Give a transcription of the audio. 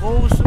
groß.